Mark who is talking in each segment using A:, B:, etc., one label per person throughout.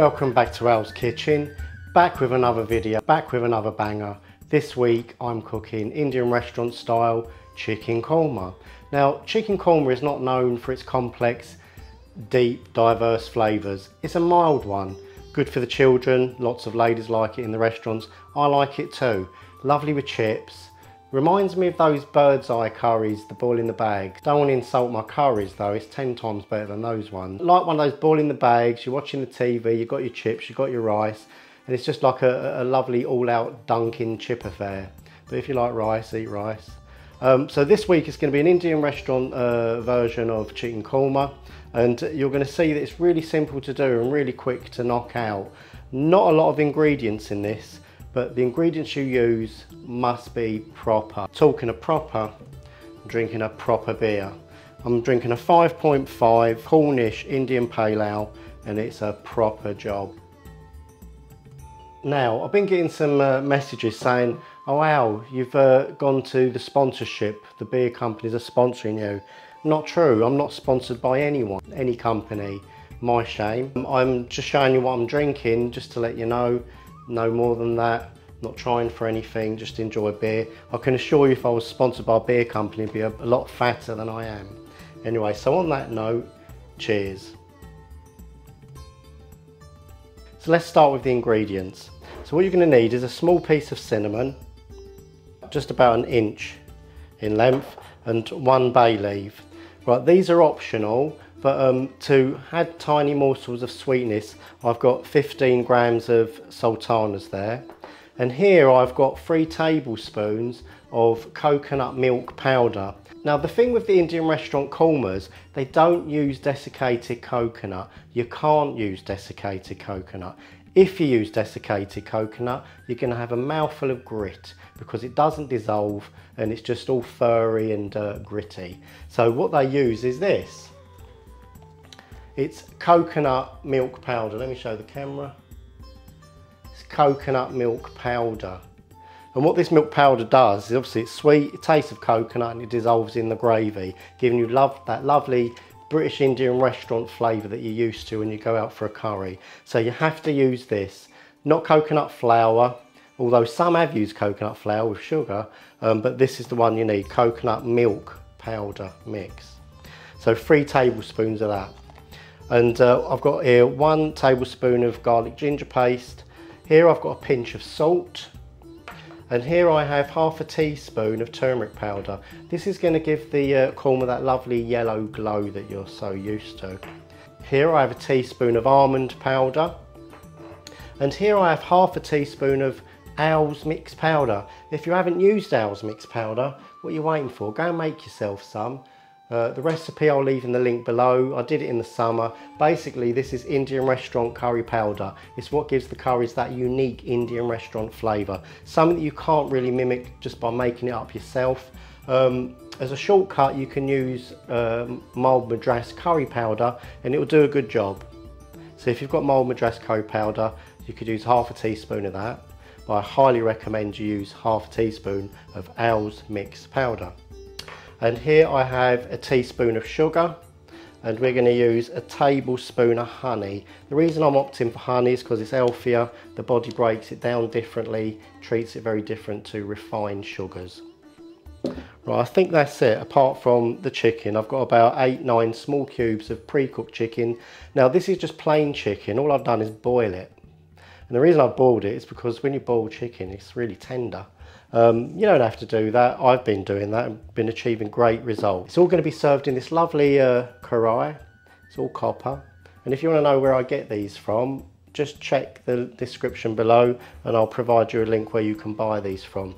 A: Welcome back to Al's Kitchen, back with another video, back with another banger. This week I'm cooking Indian restaurant style chicken korma. Now chicken korma is not known for its complex, deep, diverse flavours. It's a mild one, good for the children, lots of ladies like it in the restaurants. I like it too. Lovely with chips, Reminds me of those Birds Eye curries, the ball in the bag. Don't want to insult my curries though, it's 10 times better than those ones. Like one of those ball in the bags, you're watching the TV, you've got your chips, you've got your rice, and it's just like a, a lovely all-out Dunkin' chip affair. But if you like rice, eat rice. Um, so this week is going to be an Indian restaurant uh, version of chicken korma and you're going to see that it's really simple to do and really quick to knock out. Not a lot of ingredients in this but the ingredients you use must be proper. Talking a proper, I'm drinking a proper beer. I'm drinking a 5.5 Cornish Indian Pale Ale and it's a proper job. Now, I've been getting some uh, messages saying, oh wow, you've uh, gone to the sponsorship, the beer companies are sponsoring you. Not true, I'm not sponsored by anyone, any company, my shame. I'm just showing you what I'm drinking just to let you know no more than that. Not trying for anything, just enjoy beer. I can assure you if I was sponsored by a beer company, it'd be a, lot fatter than I am. Anyway, so on that note, cheers. So let's start with the ingredients. So what you're going to need is a small piece of cinnamon, just about an inch in length, and one bay leaf. Right, these are optional, but um, to add tiny morsels of sweetness, I've got 15 grams of sultanas there. And here I've got three tablespoons of coconut milk powder. Now the thing with the Indian restaurant kormas, they don't use desiccated coconut. You can't use desiccated coconut. If you use desiccated coconut, you're going to have a mouthful of grit because it doesn't dissolve and it's just all furry and uh, gritty. So what they use is this. It's coconut milk powder. Let me show the camera. It's coconut milk powder. And what this milk powder does is obviously it's sweet, it tastes of coconut and it dissolves in the gravy, giving you love, that lovely British Indian restaurant flavour that you're used to when you go out for a curry. So you have to use this, not coconut flour, although some have used coconut flour with sugar, um, but this is the one you need, coconut milk powder mix. So three tablespoons of that. And uh, I've got here one tablespoon of garlic ginger paste. Here I've got a pinch of salt. And here I have half a teaspoon of turmeric powder. This is going to give the uh, korma that lovely yellow glow that you're so used to. Here I have a teaspoon of almond powder. And here I have half a teaspoon of Al's mix powder. If you haven't used Al's mix powder, what are you waiting for? Go and make yourself some. Uh, the recipe I'll leave in the link below. I did it in the summer. Basically, this is Indian restaurant curry powder. It's what gives the curries that unique Indian restaurant flavour. Something that you can't really mimic just by making it up yourself. Um, as a shortcut, you can use um, mild madras curry powder and it will do a good job. So if you've got mild madras curry powder, you could use half a teaspoon of that. But I highly recommend you use half a teaspoon of Al's mixed powder. And here I have a teaspoon of sugar and we're going to use a tablespoon of honey. The reason I'm opting for honey is because it's healthier, the body breaks it down differently, treats it very different to refined sugars. Right, I think that's it, apart from the chicken. I've got about eight, nine small cubes of pre-cooked chicken. Now this is just plain chicken, all I've done is boil it. And the reason I've boiled it is because when you boil chicken, it's really tender. Um, you don't have to do that. I've been doing that and been achieving great results. It's all going to be served in this lovely uh, karahi. It's all copper. And if you want to know where I get these from, just check the description below and I'll provide you a link where you can buy these from.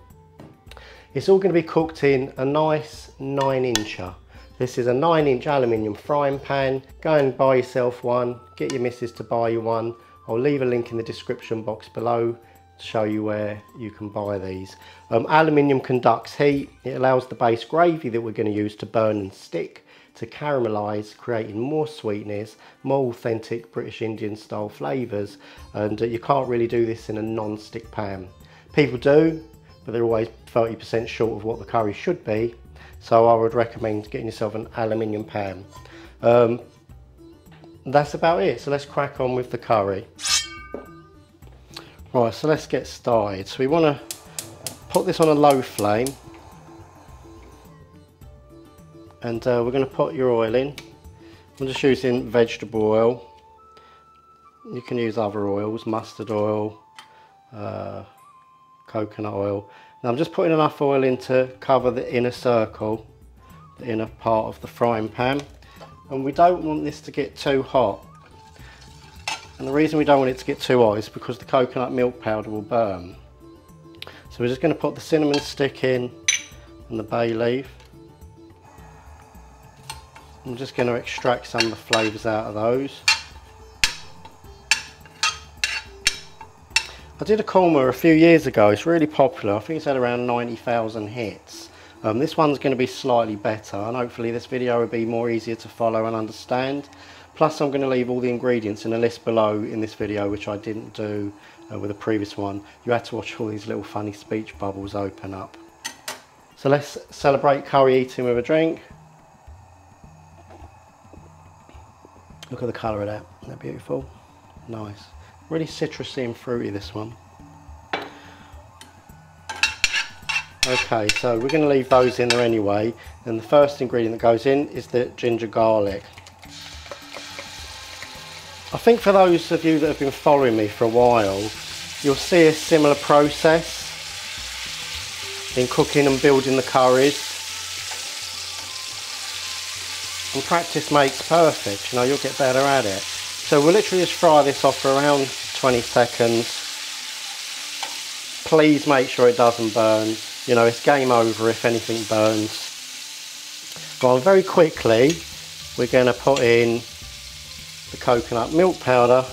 A: It's all going to be cooked in a nice 9 incher. This is a 9 inch aluminium frying pan. Go and buy yourself one, get your missus to buy you one. I'll leave a link in the description box below to show you where you can buy these. Um, aluminium conducts heat. It allows the base gravy that we're going to use to burn and stick to caramelise, creating more sweetness, more authentic British Indian style flavours. And uh, you can't really do this in a non-stick pan. People do, but they're always 30% short of what the curry should be. So I would recommend getting yourself an aluminium pan. Um, that's about it. So let's crack on with the curry. Right, so let's get started. So we want to put this on a low flame and uh, we're going to put your oil in. I'm just using vegetable oil. You can use other oils, mustard oil, uh, coconut oil. Now I'm just putting enough oil in to cover the inner circle, the inner part of the frying pan. And we don't want this to get too hot. And the reason we don't want it to get too hot is because the coconut milk powder will burn. So we're just going to put the cinnamon stick in and the bay leaf. I'm just going to extract some of the flavours out of those. I did a korma a few years ago, it's really popular, I think it's had around 90,000 hits. Um, this one's going to be slightly better and hopefully this video will be more easier to follow and understand. Plus I'm going to leave all the ingredients in a list below in this video which I didn't do uh, with the previous one. You had to watch all these little funny speech bubbles open up. So let's celebrate curry eating with a drink. Look at the colour of that, isn't that beautiful? Nice. Really citrusy and fruity this one. Okay, so we're going to leave those in there anyway. And the first ingredient that goes in is the ginger garlic. I think for those of you that have been following me for a while, you'll see a similar process in cooking and building the curries. And practice makes perfect, you know, you'll get better at it. So we'll literally just fry this off for around 20 seconds. Please make sure it doesn't burn. You know, it's game over if anything burns. Well, very quickly, we're going to put in the coconut milk powder,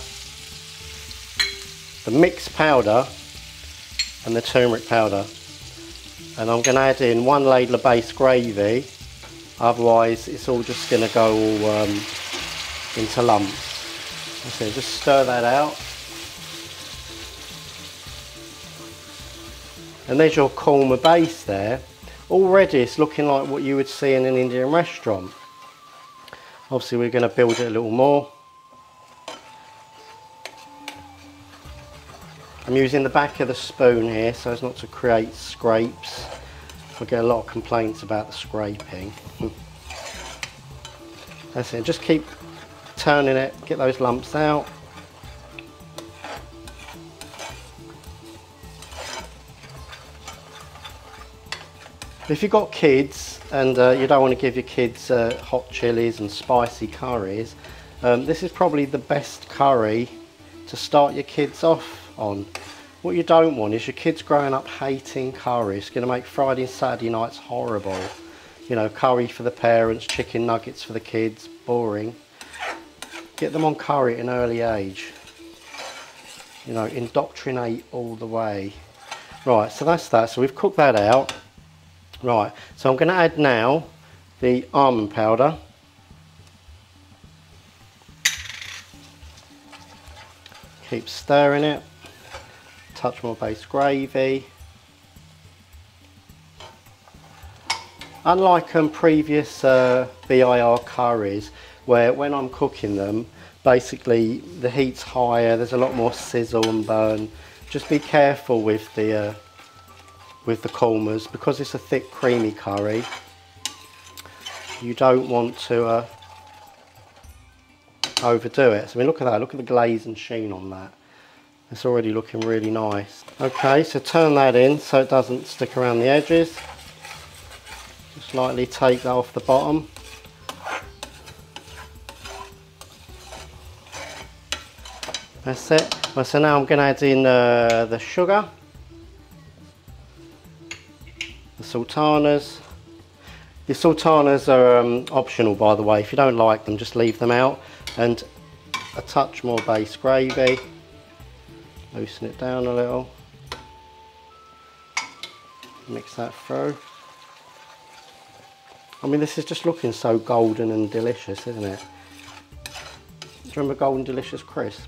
A: the mixed powder, and the turmeric powder. And I'm going to add in one ladle of base gravy, otherwise it's all just going to go all um, into lumps. So just stir that out. And there's your korma base there. Already it's looking like what you would see in an Indian restaurant. Obviously we're going to build it a little more. I'm using the back of the spoon here so as not to create scrapes. I get a lot of complaints about the scraping. That's it, just keep turning it, get those lumps out. If you've got kids and uh, you don't want to give your kids uh, hot chilies and spicy curries, um, this is probably the best curry to start your kids off on. What you don't want is your kids growing up hating curry. It's going to make Friday and Saturday nights horrible. You know, curry for the parents, chicken nuggets for the kids, boring. Get them on curry at an early age. You know, indoctrinate all the way. Right, so that's that. So we've cooked that out. Right, so I'm going to add now the almond powder. Keep stirring it. Touch more base gravy. Unlike um, previous uh, BIR curries, where when I'm cooking them, basically the heat's higher, there's a lot more sizzle and burn. Just be careful with the uh, with the kormas because it's a thick creamy curry you don't want to uh, overdo it. So I mean look at that look at the glaze and sheen on that. It's already looking really nice. Okay so turn that in so it doesn't stick around the edges. Just lightly take that off the bottom. That's it. Well, so now I'm going to add in uh, the sugar the sultanas. The sultanas are um, optional by the way, if you don't like them just leave them out and a touch more base gravy, loosen it down a little, mix that through. I mean this is just looking so golden and delicious isn't it? Do you remember Golden Delicious Crisp?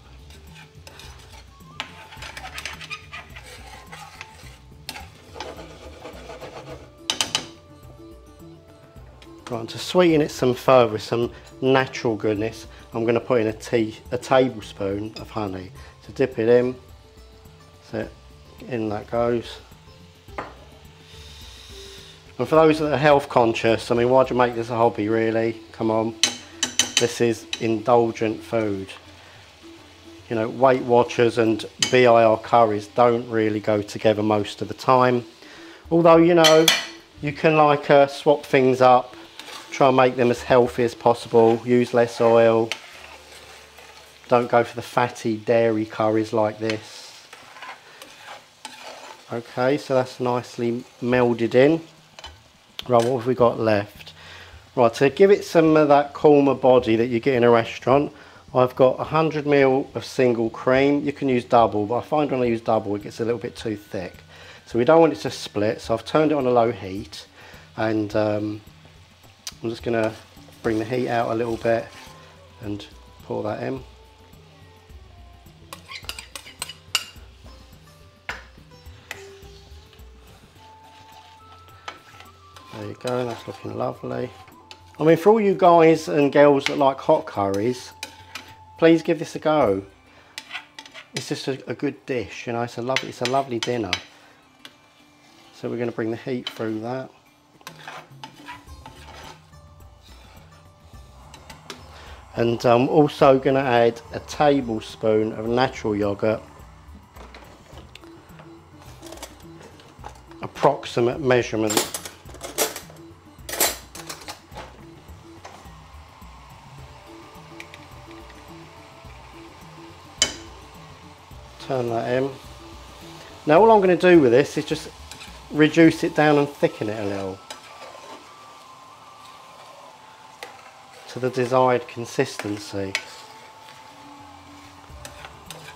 A: Right, to sweeten it some further with some natural goodness, I'm going to put in a, tea, a tablespoon of honey. So dip it in, so. In that goes. And for those that are health conscious, I mean, why'd you make this a hobby, really? Come on. This is indulgent food. You know, Weight Watchers and BIR curries don't really go together most of the time. Although, you know, you can like uh, swap things up, try and make them as healthy as possible, use less oil. Don't go for the fatty dairy curries like this. Okay, so that's nicely melded in. Right, what have we got left? Right, to give it some of that korma body that you get in a restaurant, I've got 100ml of single cream. You can use double, but I find when I use double it gets a little bit too thick. So we don't want it to split, so I've turned it on a low heat and um, I'm just going to bring the heat out a little bit and pour that in. There you go, that's looking lovely. I mean, for all you guys and girls that like hot curries, please give this a go. It's just a, a good dish, you know, it's a lovely, it's a lovely dinner. So we're going to bring the heat through that. And I'm also going to add a tablespoon of natural yogurt. Approximate measurement turn that in. Now all I'm going to do with this is just reduce it down and thicken it a little to the desired consistency.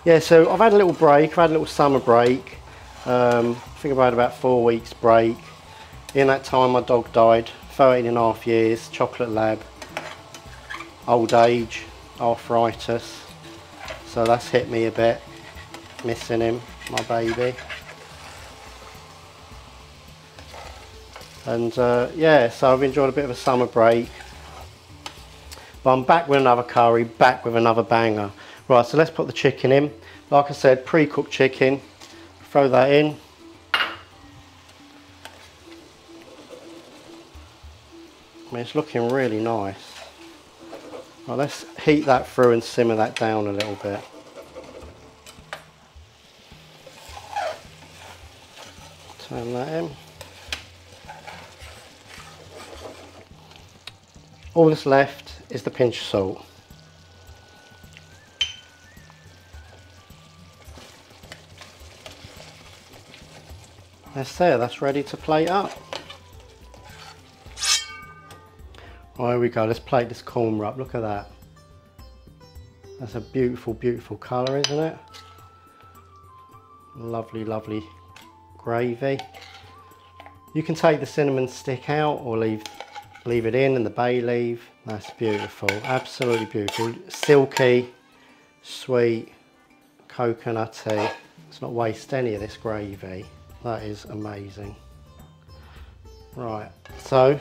A: Yeah, so I've had a little break, I've had a little summer break, um, I think about about four weeks break. In that time my dog died, 13 and a half years, chocolate lab, old age, arthritis, so that's hit me a bit missing him, my baby. And uh, yeah, so I've enjoyed a bit of a summer break. I'm back with another curry, back with another banger. Right, so let's put the chicken in. Like I said, pre-cooked chicken. Throw that in. I mean, it's looking really nice. Right, let's heat that through and simmer that down a little bit. Turn that in. All that's left is the pinch salt. There, that's ready to plate up. Oh, here we go, let's plate this corn up, look at that. That's a beautiful, beautiful colour, isn't it? Lovely, lovely gravy. You can take the cinnamon stick out or leave leave it in and the bay leaf. That's beautiful, absolutely beautiful. Silky, sweet, coconutty. Let's not waste any of this gravy. That is amazing. Right, so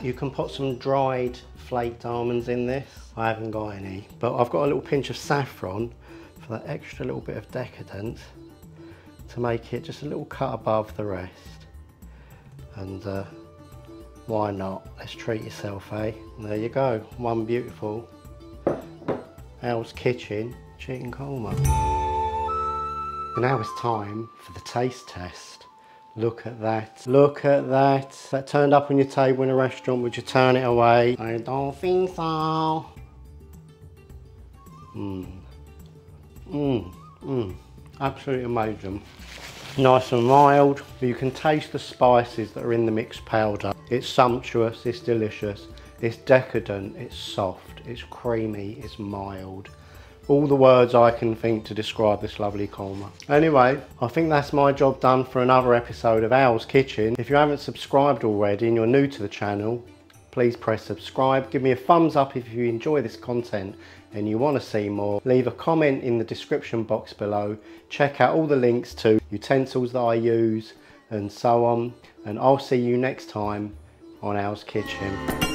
A: you can put some dried flaked almonds in this. I haven't got any, but I've got a little pinch of saffron for that extra little bit of decadence to make it just a little cut above the rest. And uh, why not? Let's treat yourself, eh? There you go, one beautiful Al's Kitchen chicken korma. And now it's time for the taste test. Look at that. Look at that. That turned up on your table in a restaurant. Would you turn it away? I don't think so. Mmm. Mmm. Mmm. Absolutely amazing nice and mild. You can taste the spices that are in the mixed powder. It's sumptuous, it's delicious, it's decadent, it's soft, it's creamy, it's mild. All the words I can think to describe this lovely korma. Anyway, I think that's my job done for another episode of Al's Kitchen. If you haven't subscribed already and you're new to the channel, please press subscribe. Give me a thumbs up if you enjoy this content and you want to see more, leave a comment in the description box below. Check out all the links to utensils that I use and so on. And I'll see you next time on Al's Kitchen.